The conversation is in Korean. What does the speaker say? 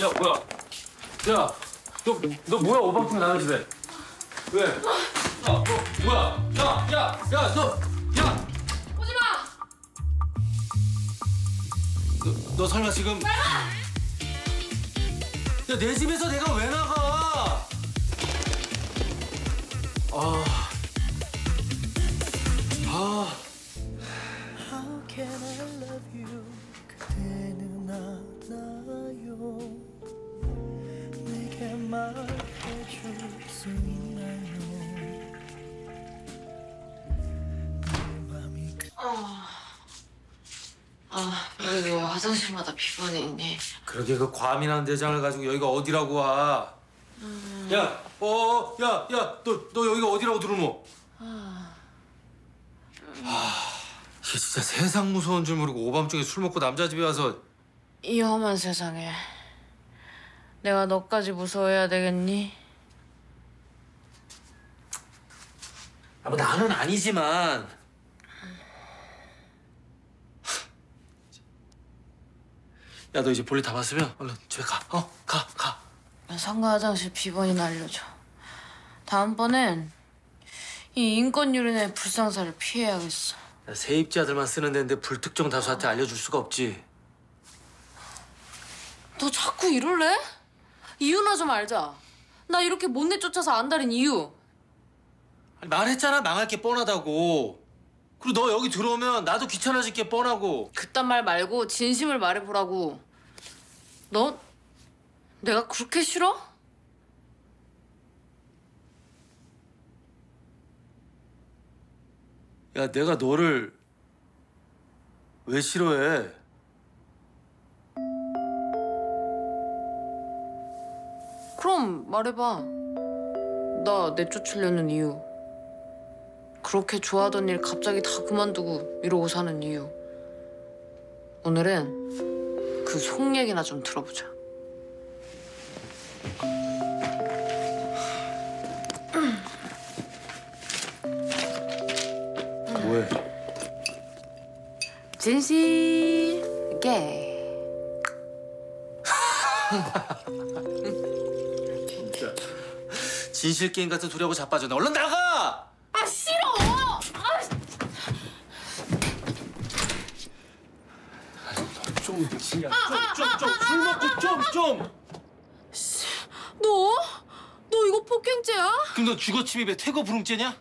야 뭐야? 야, 너 너 뭐야 오밤중에 나는 집에? 왜? 야, 너 뭐야? 야, 야, 야, 너, 야, 오지 마! 너, 너 설마 지금? 야, 내 집에서 내가 왜 나가? 아, 아, 수 있나요? 내 맘이 아, 여기 왜 화장실마다 비번이 있니? 그러게 그 과민한 대장을 가지고 여기가 어디라고 와? 야, 어, 어, 야, 야, 너, 너 여기가 어디라고 들어노? 아, 이게 진짜 세상 무서운 줄 모르고 오밤중에 술 먹고 남자 집에 와서 이 험한 세상에 내가 너까지 무서워해야 되겠니? 아, 뭐 나는 아니지만 야 너 이제 볼일 다 봤으면 얼른 집에 가 어? 가 가. 상가 화장실 비번이나 알려줘. 다음번엔 이 인권 유린의 불상사를 피해야겠어. 야, 세입자들만 쓰는 데인데 불특정 다수한테 알려줄 수가 없지 너 자꾸 이럴래? 이유나 좀 알자. 나 이렇게 못 내 쫓아서 안달인 이유. 말했잖아 망할 게 뻔하다고 그리고 너 여기 들어오면 나도 귀찮아질 게 뻔하고 그딴 말 말고 진심을 말해보라고. 너 내가 그렇게 싫어? 야 내가 너를 왜 싫어해 그럼 말해봐. 나 내쫓으려는 이유. 그렇게 좋아하던 일 갑자기 다 그만두고 이러고 사는 이유. 오늘은 그 속 얘기나 좀 들어보자. 뭐해 진실 게. 진실 게임 같은 소리하고 자빠졌네 얼른 나가 아 싫어. 좀 진짜 좀좀좀술 먹고 좀 좀 너? 너 이거 폭행죄야? 그럼 너 주거 침입에 퇴거 불응죄냐?